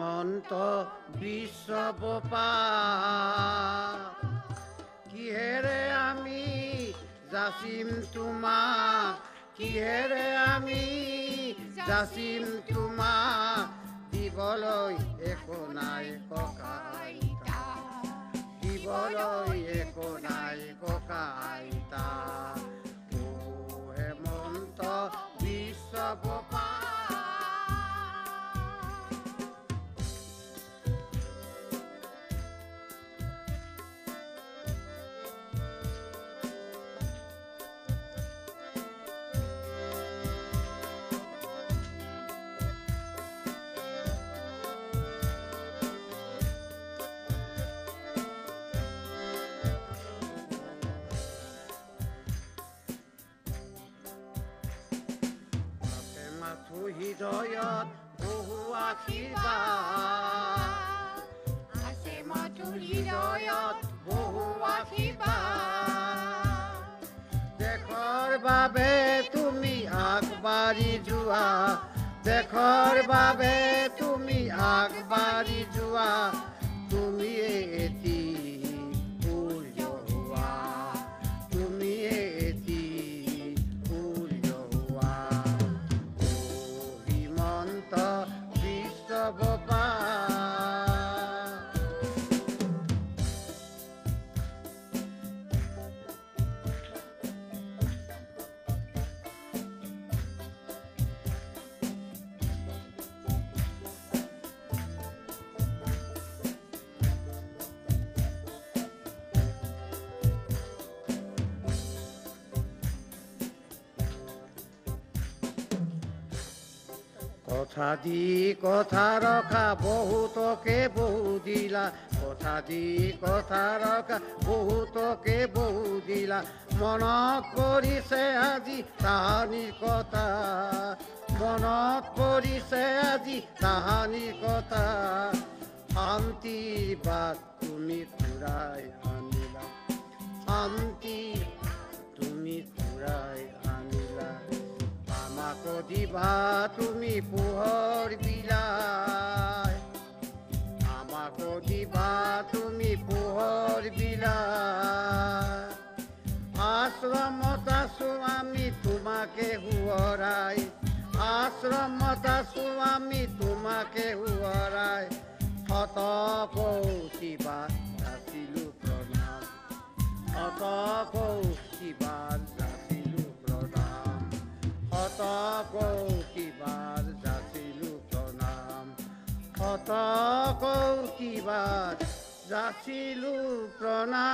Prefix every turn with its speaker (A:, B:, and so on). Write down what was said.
A: হিমন্ত বিশ্বপা কিহেৰে আমি যাচিম তোমাক? কিহেৰে আমি যাচিম তোমাক? দিবলৈ একো নাই ককা আইতা দিবলৈ একো নাই ককা হেমন্ত বিশ্বপা হৃদয়ত বহু আশীৰ্বাদ
B: আছে মধুৰ হৃদয়ত
A: বহু আশীৰ্বাদ দেশৰ বাবে তুমি আগবাঢ়ি যোৱা দেশৰ বাবে তুমি আগবাঢ়ি যোৱা তুমি কথা দি, কথা ৰখা, বহুতকে বহু দিলা। কথা দি, কথা ৰখা, বহুতকে বহু দিলা। মনত পৰিছে আজি তাহানিৰ কথা। মনত পৰিছে আজি তাহানিৰ কথা। শান্তিৰ বাট তুমি ঘূৰাই দিবা তুমি পোহৰ বিলাই আমাকো দিবা তুমি পোহৰ বিলাই আশ্ৰমত আছো আমি তোমাকে সোঁৱৰাই আশ্ৰমত আছো আমি তোমাকে সোঁৱৰাই শত কৌশিবা যাচিলো প্ৰণাম শত কৌশিবাৰ হতাকো কিবাৰ যাচিলো প্ৰণাম হতাকো কিবাৰ যাচিলো প্ৰণাম